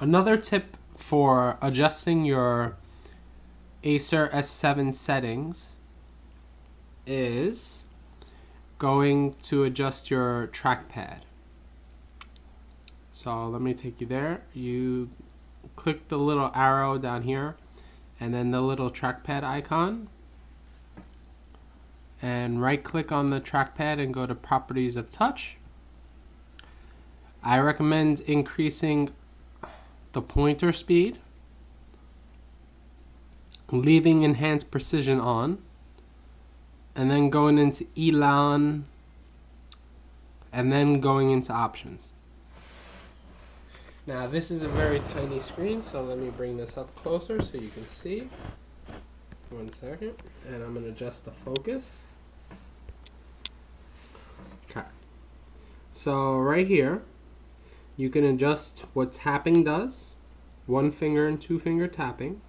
Another tip for adjusting your Acer S7 settings is going to adjust your trackpad. So let me take you there. You click the little arrow down here and then the little trackpad icon and right click on the trackpad and go to properties of touch. I recommend increasing the pointer speed, leaving enhanced precision on, and then going into Elan, and then going into options. Now this is a very tiny screen, so let me bring this up closer so you can see. One second, and I'm going to adjust the focus. Okay. So right here, you can adjust what tapping does, one finger and two finger tapping.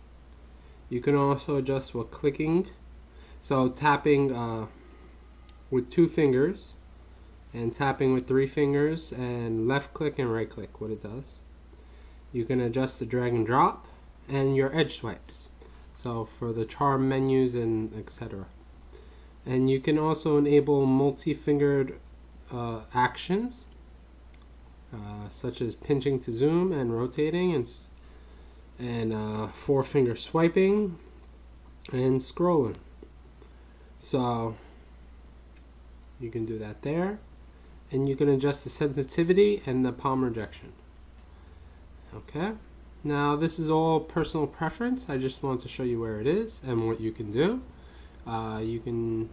You can also adjust what clicking, so tapping uh, with two fingers and tapping with three fingers and left click and right click what it does. You can adjust the drag and drop and your edge swipes. So for the charm menus and etc. And you can also enable multi-fingered uh, actions uh, such as pinching to zoom and rotating and, and uh, four finger swiping and scrolling. So you can do that there. And you can adjust the sensitivity and the palm rejection. Okay. Now this is all personal preference. I just want to show you where it is and what you can do. Uh, you can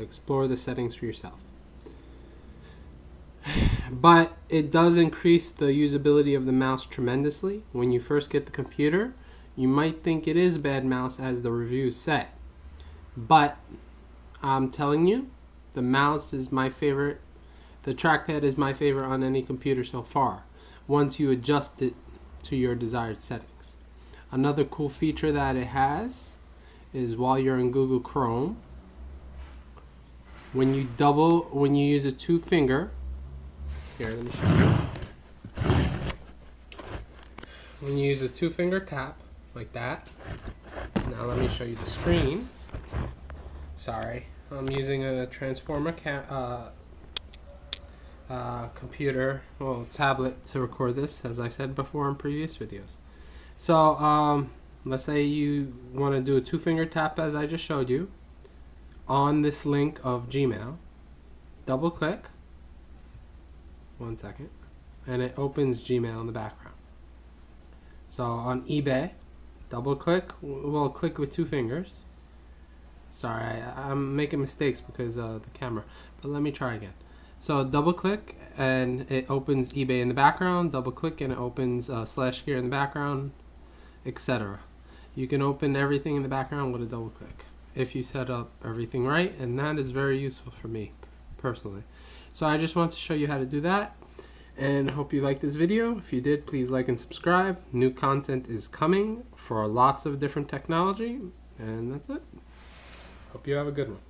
explore the settings for yourself but it does increase the usability of the mouse tremendously. When you first get the computer, you might think it is a bad mouse as the reviews say. But I'm telling you, the mouse is my favorite. The trackpad is my favorite on any computer so far, once you adjust it to your desired settings. Another cool feature that it has is while you're in Google Chrome, when you double, when you use a two finger, here, let me show you. When you use a two finger tap, like that. Now let me show you the screen. Sorry, I'm using a transformer uh, uh, computer, well, tablet to record this, as I said before in previous videos. So, um, let's say you want to do a two finger tap as I just showed you on this link of Gmail. Double click one second, and it opens Gmail in the background. So on eBay, double click, well click with two fingers. Sorry, I, am making mistakes because of the camera, but let me try again. So double click and it opens eBay in the background, double click and it opens uh, SlashGear in the background, etc. You can open everything in the background with a double click if you set up everything right, and that is very useful for me personally. So I just want to show you how to do that and hope you liked this video. If you did, please like and subscribe. New content is coming for lots of different technology and that's it. Hope you have a good one.